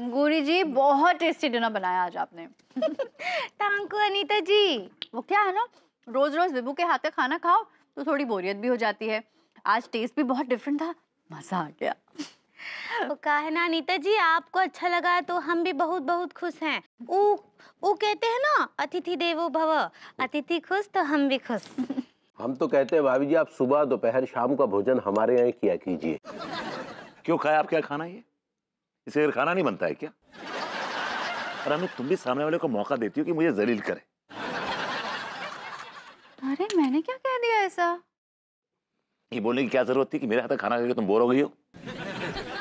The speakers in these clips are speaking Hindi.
अंगूरी जी बहुत टेस्टी डिनर बनाया आज आपने। Thank you Anita ji. वो क्या है ना रोज रोज विभू के हाथ का खाना खाओ तो थोड़ी बोरियत भी हो जाती है। आज टेस्ट भी बहुत डिफरेंट था मज़ा आ गया। वो कहा है ना अनीता जी आपको अच्छा लगा तो हम भी बहुत बहुत खुश हैं। वो वो कहते हैं ना अतिथि देवो भव अतिथि खुश तो हम भी खुश। हम तो कहते हैं भाभी जी आप सुबह दोपहर शाम का भोजन हमारे यहाँ किया कीजिए। क्यों खाया? आप क्या खाना ये? इसे अगर खाना नहीं बनता है क्या? और हमें तुम भी सामने वाले को मौका देती हो कि मुझे जलील करे। अरे मैंने क्या कह दिया ऐसा? ये बोलने की क्या ज़रूरत थी कि मेरे हाथ खाना खाकर तुम बोर हो गई हो?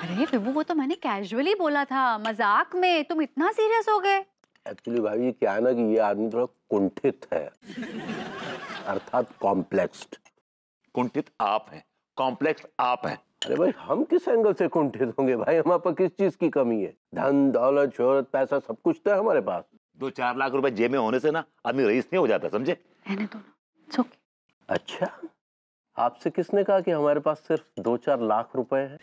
अरे विभू वो तो मैंने कैजुअली बोला था। मज़ाक में। तुम इतना सीरियस हो गए। एक्चुअली भाभी जी क्या है ना कि ये आदमी थोड़ा कुंठित है। अर्थात कॉम्प्लेक्स्ड कुंठित आप हैं। कॉम्प्लेक्स आप हैं। अरे भाई हम किस एंगल से कुंठित होंगे भाई? हमारे पास किस चीज़ की कमी है? धन दौलत शोहरत पैसा सब कुछ तो है हमारे पास। दो चार लाख रुपए जेब में होने से ना आदमी रईस नहीं हो जाता समझे? okay. अच्छा? आपसे किसने कहा कि हमारे पास सिर्फ़ दो चार लाख रुपए हैं?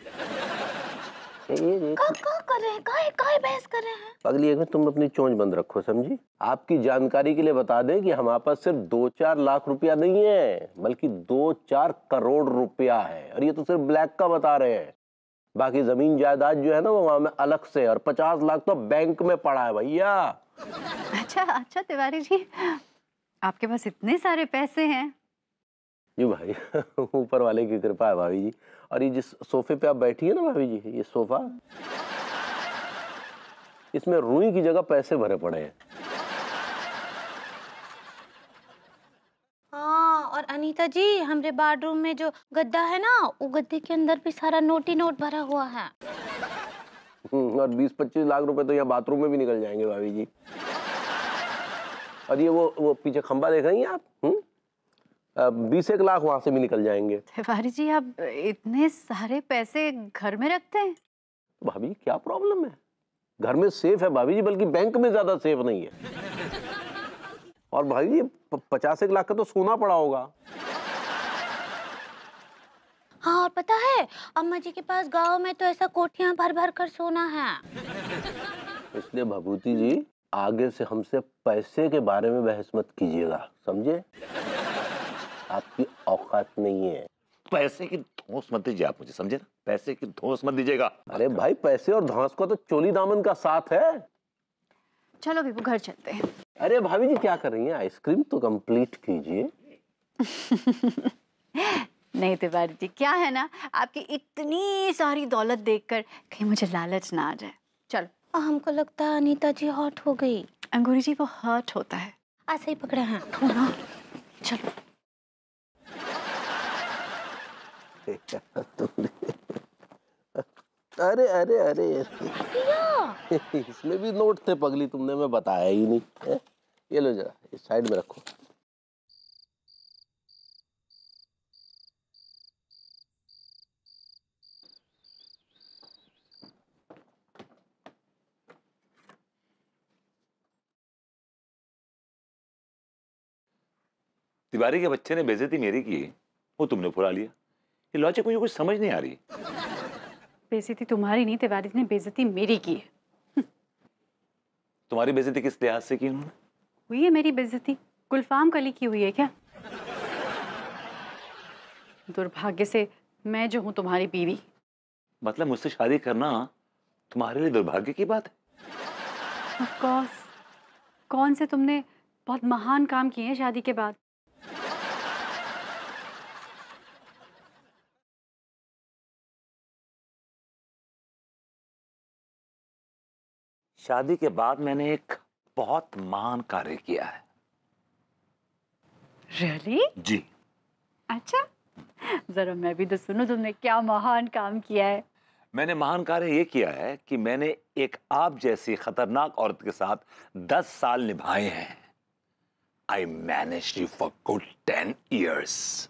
ये- ये- ये- का का कर रहे हैं? काहे काहे बहस कर रहे हैं? अगली एक में तुम अपनी चोंच बंद रखो समझी? आपकी जानकारी के लिए बता दें कि हमारे पास सिर्फ़ दो चार लाख रुपया नहीं है बल्कि दो चार करोड़ रुपया है। और ये तो सिर्फ़ ब्लैक का बता रहे हैं। बाकी ज़मीन जायदाद जो है ना वो वहाँ में अलग से और पचास लाख तो बैंक में पड़ा है भैया। अच्छा अच्छा तिवारी जी। आपके पास इतने सारे पैसे हैं। जी भाई ऊपर वाले की कृपा है भाभी जी। और ये जिस सोफे पे आप बैठी है ना भाभी जी ये सोफा इसमें रुई की जगह पैसे भरे पड़े हैं। हाँ और अनीता जी हमारे बाथरूम में जो गद्दा है ना वो गद्दे के अंदर भी सारा नोट ही नोट भरा हुआ है। हम्म, और बीस पच्चीस लाख रुपए तो यहाँ बाथरूम में भी निकल जाएँगे भाभी जी। और ये वो वो पीछे खंबा देख रही हैं आप? हम्म? बीस एक लाख वहाँ से भी निकल जाएँगे। तिवारी जी आप इतने सारे पैसे घर में रखते हैं? भाभी क्या प्रॉब्लम है? घर में सेफ़ है भाभी जी बल्कि बैंक में ज़्यादा सेफ़ नहीं है। और भाई जी पचास एक लाख का तो सोना पड़ा होगा। हाँ और पता है अम्मा जी के पास गाँव में तो ऐसा कोठियाँ भर भर कर सोना है। इसलिए भभूति जी आगे से हमसे पैसे के बारे में बहस मत कीजिएगा समझे? आपकी औकात नहीं है। पैसे की धोस मत दीजिए आप मुझे समझे ना? पैसे की धोस मत दीजिएगा। अरे भाई पैसे और धौंस का तो चोली दामन का साथ है। चलो विभू घर चलते हैं। अरे भाभी जी क्या कर रही हैं? आइसक्रीम तो कंप्लीट कीजिए। नहीं तिवारी जी क्या है ना? आपकी इतनी सारी दौलत देखकर कहीं मुझे लालच ना आ जाए। चलो। हमको लगता है अनीता जी हॉट हो गई। अंगूरी जी वो हर्ट होता है। ऐसे ही पकड़े हैं। चलो। अरे अरे अरे। इसमें भी नोट थे पगली, तुमने मैं बताया ही नहीं? ये लो जरा इस साइड में रखो। तिवारी के बच्चे ने बेजती मेरी की, वो तुमने फुरा लिया। ये लॉजिक मुझे कुछ समझ नहीं आ रही। बेइज्जती तुम्हारी नहीं तिवारी ने बेइज्जती मेरी की है। तुम्हारी बेइज्जती किस लिहाज से की उन्होंने? हुई है मेरी बेइज्जती? गुलफाम कली की हुई है क्या? दुर्भाग्य से मैं जो हूँ तुम्हारी बीवी। मतलब मुझसे शादी करना तुम्हारे लिए दुर्भाग्य की बात है? ऑफ़ कौन से तुमने बहुत महान काम किए हैं शादी के बाद? शादी के बाद मैंने एक बहुत महान कार्य किया है। रियली जी। अच्छा। जरा मैं भी तो सुनो तुमने क्या महान काम किया है। मैंने महान कार्य ये किया है कि मैंने एक आप जैसी खतरनाक औरत के साथ दस साल निभाए हैं। I manage you for good ten years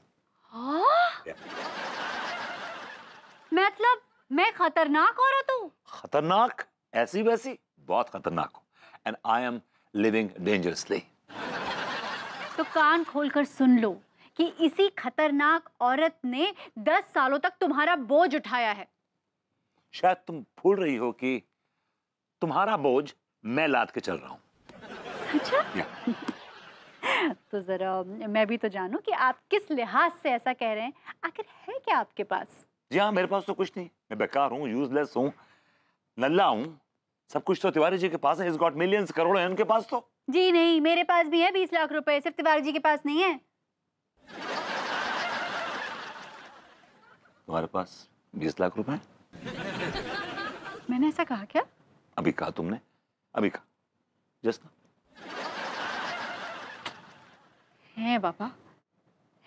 मतलब मैं खतरनाक औरत हूँ? खतरनाक? ऐसी वैसी बहुत खतरनाक हो। And I am living dangerously तो कान खोलकर सुन लो कि इसी खतरनाक औरत ने दस सालों तक तुम्हारा बोझ उठाया है। शायद तुम भूल रही हो कि तुम्हारा बोझ मैं लाद के चल रहा हूँ। तो जरा मैं भी तो जानूं कि आप किस लिहाज से ऐसा कह रहे हैं। आखिर है क्या आपके पास? जी हाँ मेरे पास तो कुछ नहीं। मैं बेकार हूँ यूजलेस हूँ नल्ला हूँ। सब कुछ तो तिवारी जी के पास है गॉट मिलियंस करोड़ है उनके पास तो। जी नहीं मेरे पास भी है बीस लाख रुपए सिर्फ़ तिवारी जी के पास नहीं है। तुम्हारे पास बीस लाख रुपए? मैंने ऐसा कहा क्या? अभी कहा तुमने अभी कहा। जस्ट है पापा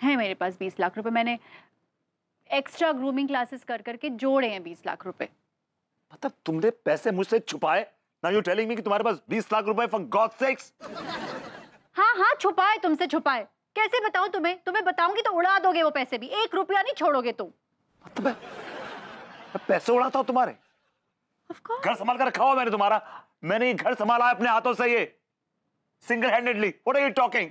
है मेरे पास बीस लाख रुपए। मैंने एक्स्ट्रा ग्रूमिंग क्लासेस कर करके जोड़े हैं बीस लाख रुपए। मतलब तुमने पैसे मुझसे छुपाए? ना यू टेलिंग मी कि तुम्हारे पास 20 लाख रुपए फॉर गॉड सेक्स हाँ हाँ छुपाए तुमसे छुपाए। कैसे बताऊँ तुम्हें? तुम्हें बताऊँगी तो उड़ा दोगे वो पैसे भी। एक रुपया नहीं छोड़ोगे तुम। मतलब पैसे उड़ाता हूँ तुम्हारे। घर संभाल कर रखा हुआ मैंने तुम्हारा। मैंने ये घर संभाला है अपने हाथों से ये। Single handedly what are you talking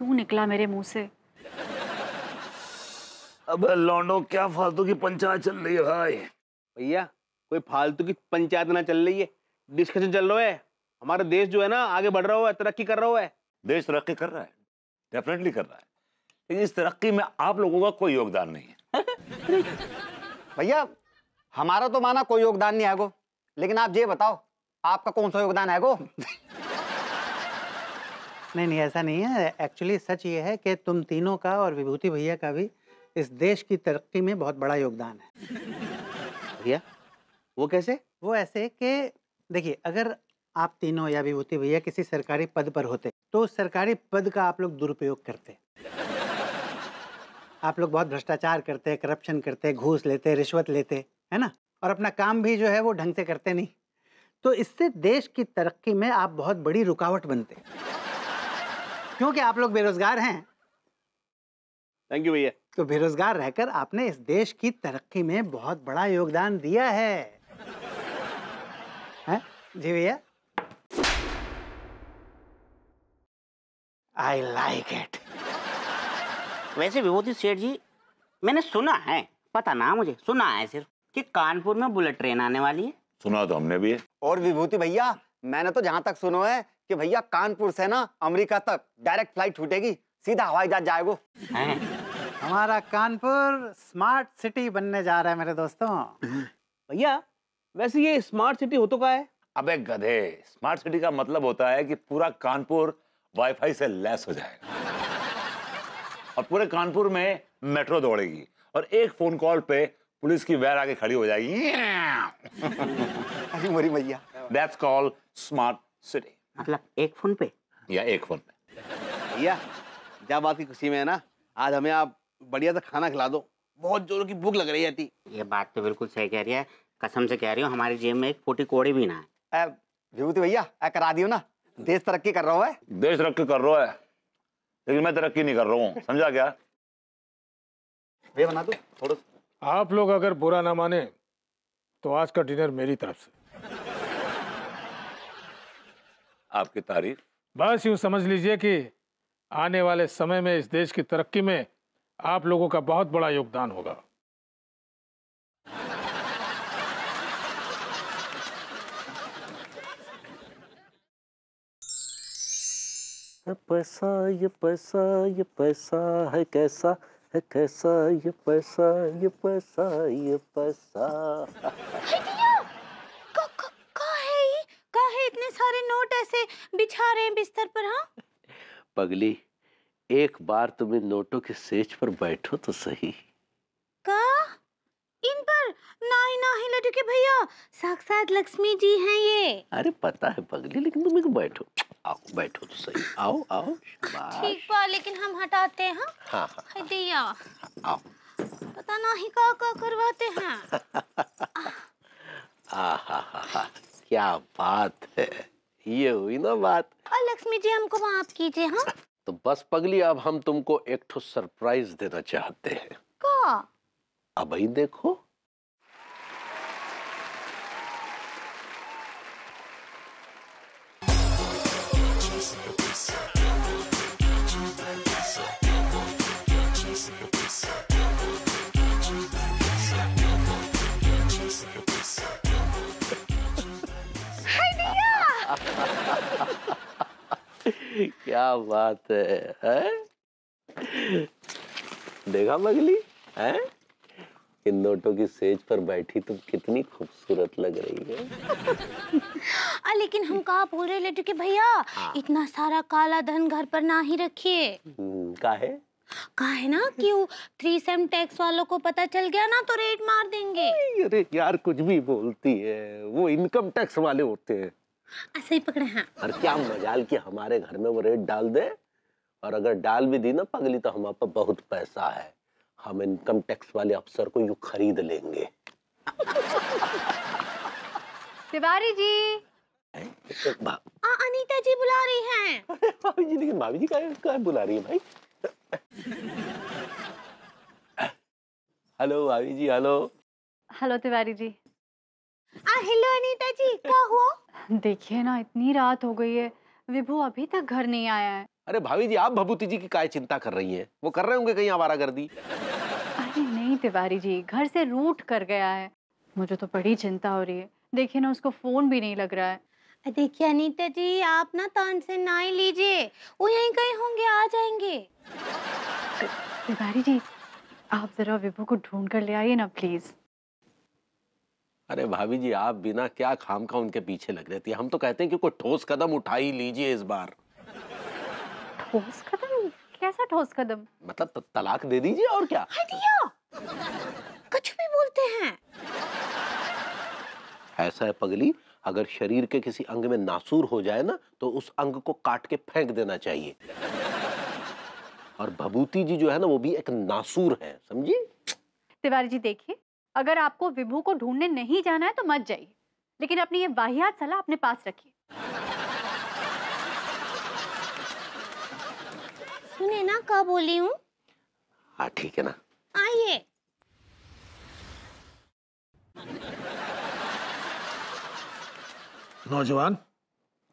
क्यों निकला मेरे मुँह से? अबे लौंडो क्या फालतू की पंचायत चल रही है भाई? भैया कोई फालतू की पंचायत ना चल रही है। डिस्कशन चल रहा है। हमारा देश जो है ना आगे बढ़ रहा है तरक्की कर रहा है। देश तरक्की कर रहा है। डेफिनेटली कर रहा है। लेकिन इस तरक्की में आप लोगों का कोई योगदान नहीं है। भैया हमारा तो माना कोई योगदान नहीं है गो लेकिन आप ये बताओ आपका कौन सा योगदान है गो नहीं नहीं ऐसा नहीं है। एक्चुअली सच ये है कि तुम तीनों का और विभूति भैया का भी इस देश की तरक्की में बहुत बड़ा योगदान है। भैया वो कैसे? वो ऐसे कि देखिए अगर आप तीनों या विभूति भैया किसी सरकारी पद पर होते तो उस सरकारी पद का आप लोग दुरुपयोग करते। आप लोग बहुत भ्रष्टाचार करते करप्शन करते घूस लेते रिश्वत लेते है ना? और अपना काम भी जो है वो ढंग से करते नहीं। तो इससे देश की तरक्की में आप बहुत बड़ी रुकावट बनते। क्योंकि आप लोग बेरोजगार हैं। थैंक यू भैया। तो बेरोजगार रहकर आपने इस देश की तरक्की में बहुत बड़ा योगदान दिया है। हैं? जी भैया। आई लाइक इट वैसे विभूति सेठ जी मैंने सुना है पता ना मुझे सुना है सिर्फ़ कि कानपुर में बुलेट ट्रेन आने वाली है। सुना तो हमने भी है। और विभूति भैया मैंने तो जहाँ तक सुनो है कि भैया कानपुर से ना अमेरिका तक डायरेक्ट फ़्लाइट छूटेगी सीधा हवाई जहाज़ जाएगो। हैं? हमारा कानपुर स्मार्ट सिटी बनने जा रहा है मेरे दोस्तों। भैया वैसे ये स्मार्ट सिटी हो तो का है? अबे गधे स्मार्ट सिटी का मतलब होता है कि पूरा कानपुर वाईफाई से लैस हो जाएगा। और पूरे कानपुर में मेट्रो दौड़ेगी और एक फ़ोन कॉल पे पुलिस की वैर आगे खड़ी हो जाएगी। अरे मोरी भैया। दैट्स कॉल्ड स्मार्ट सिटी मतलब एक फ़ोन पे? या एक फ़ोन पे। भैया जब बात की खुशी में है ना? आज हमें आप बढ़िया सा खाना खिला दो। बहुत जोरों की भूख लग रही थी ये बात तो बिल्कुल सही कह रही है। कसम से कह रही हूँ हमारी जेब में एक फूटी कोड़ी भी ना है। विभूति भैया करा दियो ना। देश तरक्की कर रहा है देश तरक्की कर रहा है? लेकिन मैं तरक्की नहीं कर रहा हूँ। समझा क्या? बना दो थोड़ा आप लोग अगर बुरा ना माने तो आज का डिनर मेरी तरफ़ से। आपकी तारीफ़? बस यूँ समझ लीजिए कि आने वाले समय में इस देश की तरक्की में आप लोगों का बहुत बड़ा योगदान होगा। ये पैसा ये पैसा ये पैसा है कैसा? है कैसा? ये पैसा ये पैसा ये पैसा। का, का, का है ये? का है इतने सारे नोट बिछा रहे हैं बिस्तर पर हाँ? पगली एक बार तुम इन नोटों के सेज पर बैठो तो सही। का? इन पर नाही नाही लड्डू के भैया साक्षात लक्ष्मी जी हैं ये। अरे पता है पगली लेकिन तुम एक बैठो। आओ बैठो तो सही। आओ आओ ठीक बा लेकिन हम हटाते हैं हाँ? हाँ हाँ है। दिया। आओ। पता नहीं का का करवाते हैं। आ हा हा हा क्या बात है। ये हुई ना बात। और लक्ष्मी जी हमको माफ़ कीजिए हाँ? तो बस पगली अब हम तुमको एक ठो सरप्राइज़ देना चाहते हैं। का अब ही देखो। बात है, है? देखा मगली है? इन नोटों की सेज पर बैठी तुम कितनी खूबसूरत लग रही है। आ, लेकिन हम कहा बोल रहे लेटू के भैया? इतना सारा काला धन घर पर ना ही रखिए। हम्म, काहे? कहा है ना? कि वो थ्री सेम टैक्स वालों को पता चल गया ना तो रेट मार देंगे। अरे यार कुछ भी बोलती है वो इनकम टैक्स वाले होते हैं। ऐसे ही पकड़े हैं। और क्या मजाल कि हमारे घर में वो रेट डाल दे और अगर डाल भी दी ना पगली तो हमारे पास बहुत पैसा है। हम इनकम टैक्स वाले अफसर को यू खरीद लेंगे। तिवारी जी। आ, अनीता जी बुला रही हैं। भाभी जी लेकिन भाभी जी का क्या बुला रही है भाई। हेलो भाभी जी हेलो। हेलो तिवारी जी। आ हेलो अनीता जी क्या हुआ? देखिए ना इतनी रात हो गई है। विभू अभी तक घर नहीं आया है। अरे भाभी जी आप भभूति जी की काय चिंता कर रही हैं? वो कर रहे होंगे कहीं आवारागर्दी? अरे नहीं तिवारी जी घर से रूट कर गया है। मुझे तो बड़ी चिंता हो रही है। देखिए ना उसको फ़ोन भी नहीं लग रहा है। देखिए अनीता जी आप ना तान से ना ही लीजिए। वो यहीं कहीं होंगे आ जाएँगे। तिवारी जी आप जरा विभू को ढूंढ कर ले आइए ना प्लीज़। अरे भाभी जी आप बिना क्या खाम का उनके पीछे लग रहे थे हम तो कहते हैं कि कोई ठोस कदम उठा ही लीजिए इस बार। ठोस कदम? कैसा ठोस कदम? मतलब तलाक दे दीजिए और क्या? कुछ भी बोलते हैं। ऐसा है पगली अगर शरीर के किसी अंग में नासूर हो जाए ना तो उस अंग को काट के फेंक देना चाहिए। और भभूति जी जो है ना वो भी एक नासूर है समझी? तिवारी जी देखिए। अगर आपको विभू को ढूँढने नहीं जाना है तो मत जाइए। लेकिन अपनी ये वाहियात सलाह अपने पास रखिए। सुने ना क्या बोली हूँ? हाँ ठीक है ना। आइए। नौजवान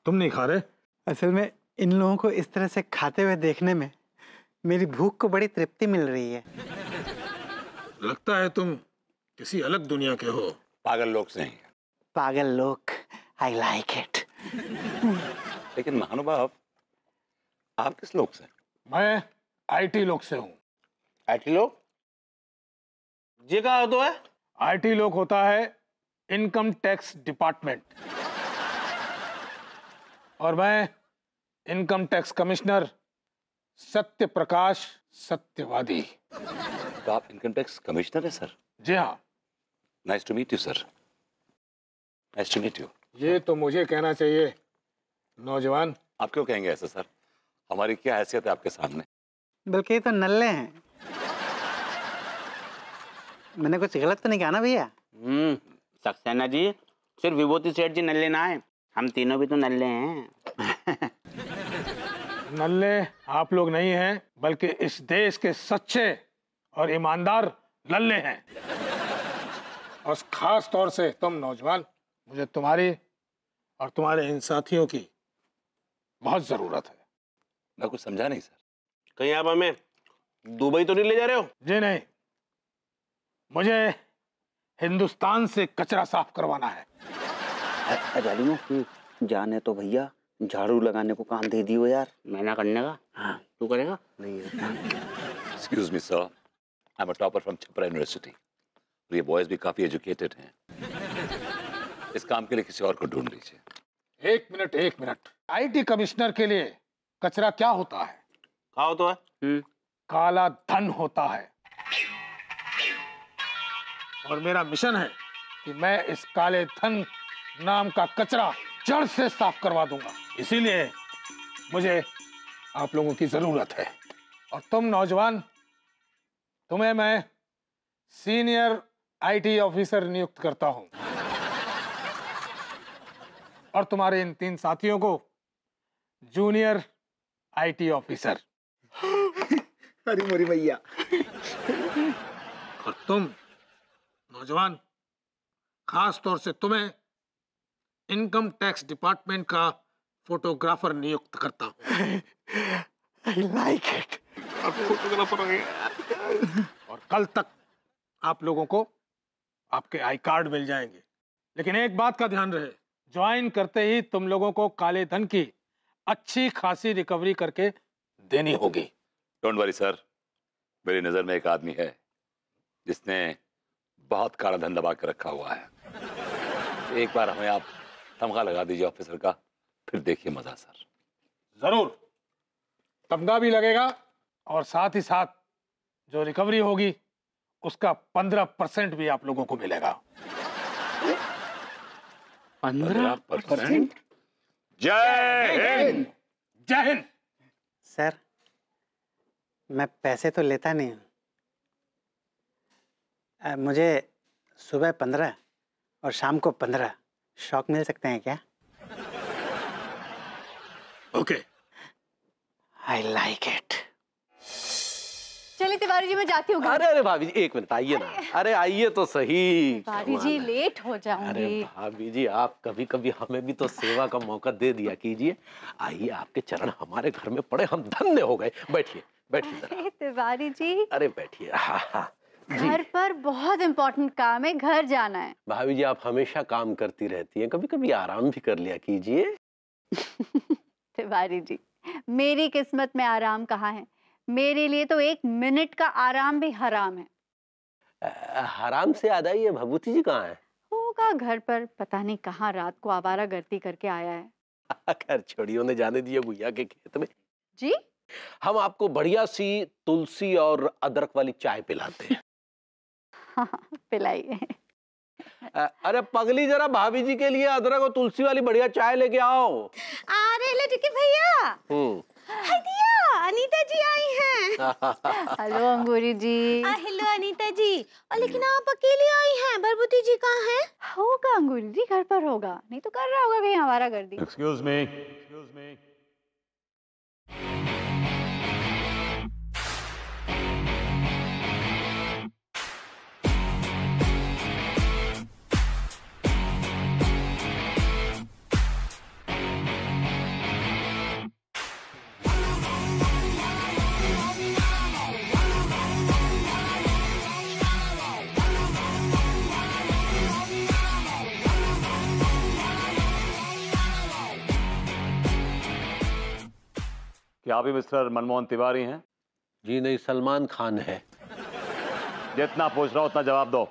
तुम नहीं खा रहे? असल में इन लोगों को इस तरह से खाते हुए देखने में मेरी भूख को बड़ी तृप्ति मिल रही है। लगता है तुम किसी अलग दुनिया के हो। पागल लोग से पागल लोग आई लाइक इट लेकिन महानुभाव आप किस लोग से हैं? मैं आईटी लोग से हूँ। आईटी लोग? ये कहा तो है। आईटी लोग होता है इनकम टैक्स डिपार्टमेंट और मैं income tax commissioner Satya Prakash सत्यवादी। तो आप इनकम टैक्स कमिश्नर है सर? जी हाँ। Nice to meet you sir nice to meet you ये तो मुझे कहना चाहिए नौजवान। आप क्यों कहेंगे ऐसा सर हमारी क्या हैसियत है आपके सामने? बल्कि ये तो नल्ले हैं। मैंने कुछ गलत तो नहीं कहा ना भैया? हम्म सक्सेना जी सिर्फ़ विभूति सेठ जी नल्ले ना है। हम तीनों भी तो नल्ले हैं। नल्ले आप लोग नहीं हैं बल्कि इस देश के सच्चे और ईमानदार लल्ले हैं। और खास तौर से तुम नौजवान मुझे तुम्हारी और तुम्हारे इन साथियों की बहुत ज़रूरत है। मैं कुछ समझा नहीं सर। कहीं आप हमें दुबई तो नहीं ले जा रहे हो? जी नहीं। मुझे हिंदुस्तान से कचरा साफ़ करवाना है। अजालियों जाने तो भैया झाड़ू लगाने को काम दे दियो यार। मैना करने का? हाँ। तू करेगा? नहीं excuse me sir I am a topper from Chhapra university और ये बॉयज़ भी काफ़ी एजुकेटेड हैं। इस काम के लिए किसी और को ढूंढ लीजिए। एक मिनट एक मिनट। आईटी कमिश्नर के लिए कचरा क्या होता है? खाओ तो है। हम्म। काला धन होता है। और मेरा मिशन है कि मैं इस काले धन नाम का कचरा जड़ से साफ़ करवा दूँगा। इसीलिए मुझे आप लोगों की ज़रूरत है। और तुम नौजवान तुम्हें मैं सीनियर आईटी ऑफिसर नियुक्त करता हूँ। और तुम्हारे इन तीन साथियों को जूनियर आईटी ऑफिसर अरे मोरी भैया। और तुम नौजवान खास तौर से तुम्हें इनकम टैक्स डिपार्टमेंट का फोटोग्राफर नियुक्त करता हूँ। आई लाइक इट और कल तक आप लोगों को आपके आई कार्ड मिल जाएँगे। लेकिन एक बात का ध्यान रहे ज्वाइन करते ही तुम लोगों को काले धन की अच्छी खासी रिकवरी करके देनी होगी। डोंट वरी सर मेरी नज़र में एक आदमी है जिसने बहुत काला धन दबा के रखा हुआ है। एक बार हमें आप तमगा लगा दीजिए ऑफिसर का। फिर देखिए मज़ा सर ज़रूर। तमगा भी लगेगा और साथ ही साथ जो रिकवरी होगी उसका पंद्रह परसेंट भी आप लोगों को मिलेगा। पंद्रह परसेंट? जय हिंद। जय हिंद। सर मैं पैसे तो लेता नहीं हूँ। मुझे सुबह पंद्रह और शाम को पंद्रह। शौक मिल सकते हैं क्या? ओके। आई लाइक इट चलिए तिवारी जी मैं जाती हूँ अरे अरे भाभी जी एक मिनट आइए ना। अरे। आइए तो सही तिवारी जी लेट हो अरे भाभी जी आप कभी कभी हमें भी तो सेवा का मौका दे दिया कीजिए। आइए आपके चरण हमारे घर में पड़े हम धन्य हो गए। बैठिए बैठिए तिवारी जी। अरे बैठिए हाँ हाँ घर पर बहुत इम्पोर्टेंट काम है घर जाना है। भाभी जी आप हमेशा काम करती रहती हैं कभी कभी आराम भी कर लिया कीजिए। तिवारी जी मेरी किस्मत में आराम कहाँ है? मेरे लिए तो एक मिनट का आराम भी हराम है। हराम से आई है भभूति जी कहाँ है? होगा घर पर पता नहीं कहाँ रात को आवारा गर्दी करके आया है। खैर छोड़ियों ने जाने दिया गुड़िया के खेत में। जी? हम आपको बढ़िया सी तुलसी और अदरक वाली चाय पिलाते हैं। हाँ पिलाइए अरे पगली जरा भाभी जी के लिए अदरक और तुलसी वाली बढ़िया चाय लेके आओ। आ रहे लटके भैया। हम्म। अनीता जी आई हैं। हेलो अंगूरी जी। हेलो अनीता जी। और लेकिन आप अकेले आई हैं? बरबूती जी कहाँ हैं? होगा अंगूरी जी घर पर होगा। नहीं तो कर रहा होगा कहीं हमारा गर्दीज एक्सक्यूज मी एक्सक्यूज मी क्या आप मिस्टर मनमोहन तिवारी हैं? जी नहीं सलमान खान है। जितना पूछ रहा हूँ उतना जवाब दो।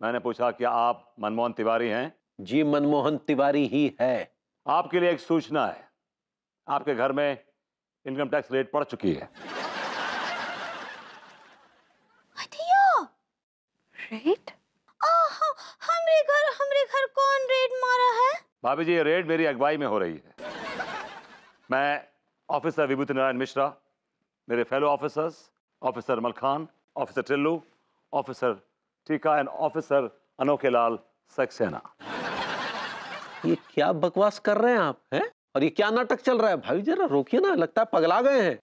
मैंने पूछा क्या आप मनमोहन तिवारी हैं? जी मनमोहन तिवारी ही है। आपके लिए एक सूचना है। आपके घर में इनकम टैक्स रेट पड़ चुकी है। रेट? हमरे घर हमरे घर कौन रेड मारा है? भाभी जी ये रेड मेरी अगुवाई में हो रही है। मैं ऑफिसर विभूति नारायण मिश्रा मेरे fellow officers officer Amal Khan officer Tillu officer Tika and officer Anokhe Lal Saxena ये क्या बकवास कर रहे हैं आप हैं? और ये क्या नाटक चल रहा है? भाभी जरा रोकिए ना लगता है पगला गए हैं।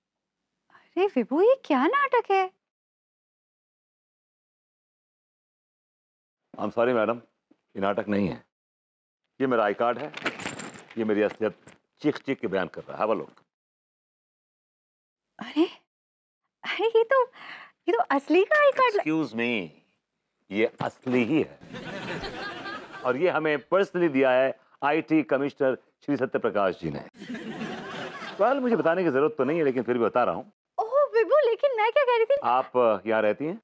अरे विभू ये क्या नाटक है? आई एम सॉरी मैडम ये नाटक नहीं है। ये मेरा आई कार्ड है ये मेरी असलियत चीख चीख के बयान कर रहा है। हैव लुक अरे! अरे ये तो ये तो असली का आई कार्ड एक्सक्यूज मी ये असली ही है। और ये हमें पर्सनली दिया है आईटी कमिश्नर श्री सत्य प्रकाश जी ने। well, मुझे बताने की ज़रूरत तो नहीं है लेकिन फिर भी बता रहा हूँ। ओह विभू लेकिन मैं क्या कह रही थी? आप यहाँ रहती हैं?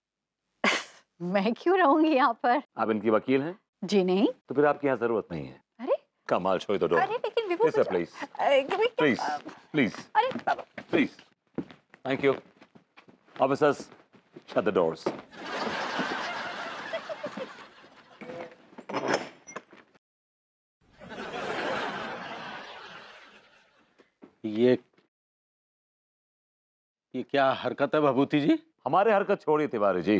मैं क्यों रहूँगी यहाँ पर? आप इनकी वकील हैं? जी नहीं। तो फिर आपकी यहाँ ज़रूरत नहीं है। अरे! कमाल छोड़ दो अरे लेकिन प्लीज़ प्लीज़ प्लीज़ अरे please thank you officers shut the doors ये ये क्या हरकत है भभूति जी? हमारे हरकत छोड़िए तिवारी जी।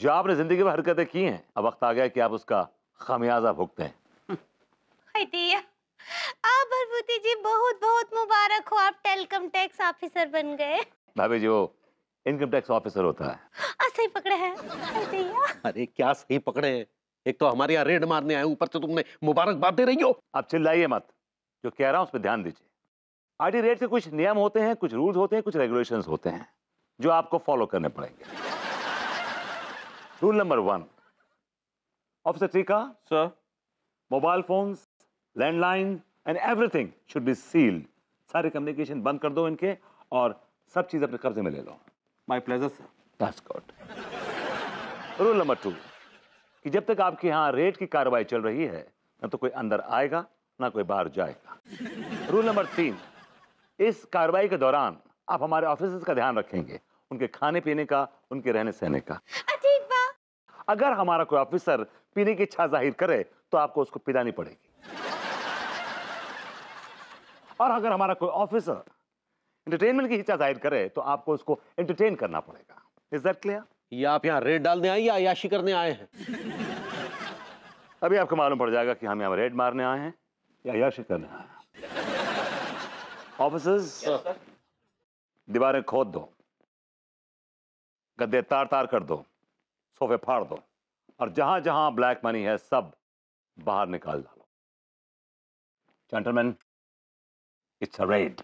जो आपने ज़िंदगी में हरकतें की हैं, अब वक्त आ गया कि आप उसका खामियाजा भुगतें हाय दिया आप बरबूती जी बहुत बहुत हो आप टेलकम टैक्स ऑफिसर बन गए। भाभी जी वो इनकम टैक्स ऑफिसर होता है। आ, सही पकड़े हैं। अरे क्या सही पकड़े हैं? एक तो हमारे यहाँ रेड मारने आए ऊपर से तुमने मुबारकबाद दे रही हो। आप चिल्लाइए मत। जो कह रहा हूँ उस पर ध्यान दीजिए। आईटी रेट के कुछ नियम होते हैं कुछ रूल्स होते हैं कुछ रेगुलेशंस होते हैं जो आपको फॉलो करने पड़ेंगे। Rule number one. Officer Tika sir mobile phones landline and everything should be sealed सारे कम्युनिकेशन बंद कर दो इनके और सब चीज़ अपने कब्जे में ले लो। My pleasure sir. Rule number two कि जब तक आपके यहाँ रेट की कार्रवाई चल रही है ना तो कोई अंदर आएगा ना कोई बाहर जाएगा। रूल नंबर तीन इस कार्रवाई के दौरान आप हमारे ऑफिसर्स का ध्यान रखेंगे उनके खाने पीने का उनके रहने सहने का। अगर हमारा कोई ऑफिसर पीने की इच्छा ज़ाहिर करे तो आपको उसको पिलानी पड़ेगी। और अगर हमारा कोई ऑफिसर एंटरटेनमेंट की इच्छा ज़ाहिर करे तो आपको उसको एंटरटेन करना पड़ेगा। इज़ दैट क्लियर ये आप यहाँ रेड डालने आए या अयाशी करने आए हैं? अभी आपको मालूम पड़ जाएगा कि हम यहाँ रेड मारने आए हैं या याशी करने आए हैं। ऑफिसर्स दीवारें खोद दो गद्दे तार तार कर दो सोफे फाड़ दो और जहाँ जहाँ ब्लैक मनी है सब बाहर निकाल डालो। Gentleman it's a red